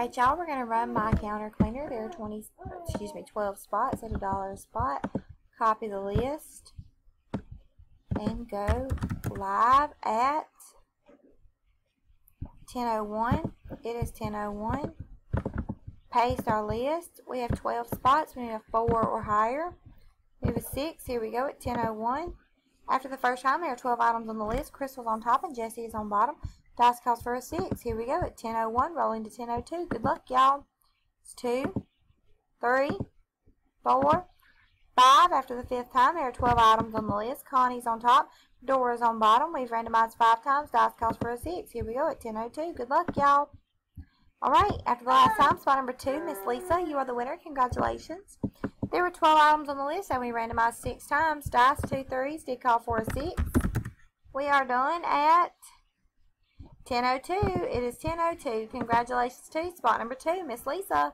Alright, y'all, we're going to run my counter cleaner. There are 20, excuse me, 12 spots at a dollar a spot. Copy the list and go live at 10.01. It is 10.01. Paste our list. We have 12 spots. We need a 4 or higher. We have a 6. Here we go at 10.01. After the first time, there are 12 items on the list. Crystal's on top and Jesse is on bottom. Dice calls for a 6. Here we go at 10.01, rolling to 10.02. Good luck, y'all. It's 2, 3, 4, 5. After the fifth time, there are 12 items on the list. Connie's on top. Dora's on bottom. We've randomized 5 times. Dice calls for a 6. Here we go at 10.02. Good luck, y'all. Alright, after the last time, spot number 2, Miss Lisa, you are the winner. Congratulations. There were 12 items on the list, and we randomized 6 times. Dice, 2 threes, did call for a 6. We are done at 10.02. It is 10.02. Congratulations to spot number 2, Miss Lisa.